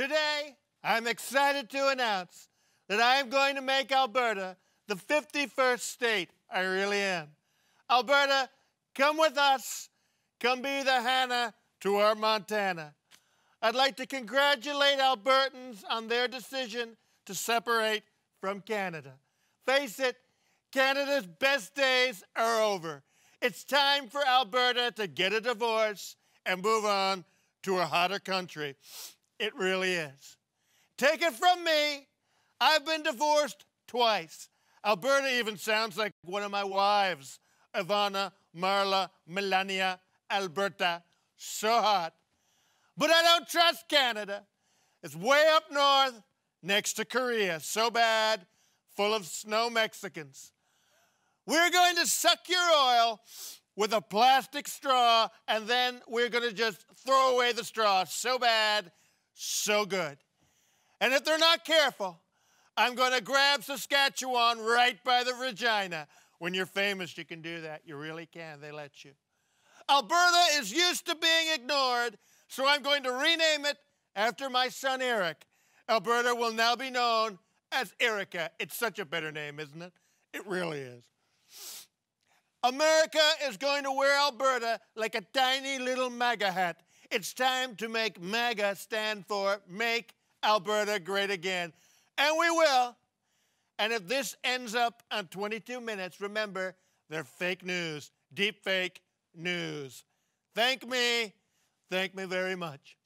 Today, I'm excited to announce that I am going to make Alberta the 51st state. I really am. Alberta, come with us. Come be the Hannah to our Montana. I'd like to congratulate Albertans on their decision to separate from Canada. Face it, Canada's best days are over. It's time for Alberta to get a divorce and move on to a hotter country. It really is. Take it from me, I've been divorced twice. Alberta even sounds like one of my wives, Ivana, Marla, Melania, Alberta. So hot. But I don't trust Canada. It's way up north next to Korea. So bad, full of snow Mexicans. We're going to suck your oil with a plastic straw, and then we're going to just throw away the straw. So bad, so good. And if they're not careful, I'm going to grab Saskatchewan right by the Regina. When you're famous, you can do that. You really can. They let you. Alberta is used to being ignored, so I'm going to rename it after my son Eric. Alberta will now be known as Erica. It's such a better name, isn't it? It really is. America is going to wear Alberta like a tiny little MAGA hat. It's time to make MAGA stand for Make Alberta Great Again. And we will. And if this ends up on 22 minutes, remember, they're fake news, deep fake news. Thank me. Thank me very much.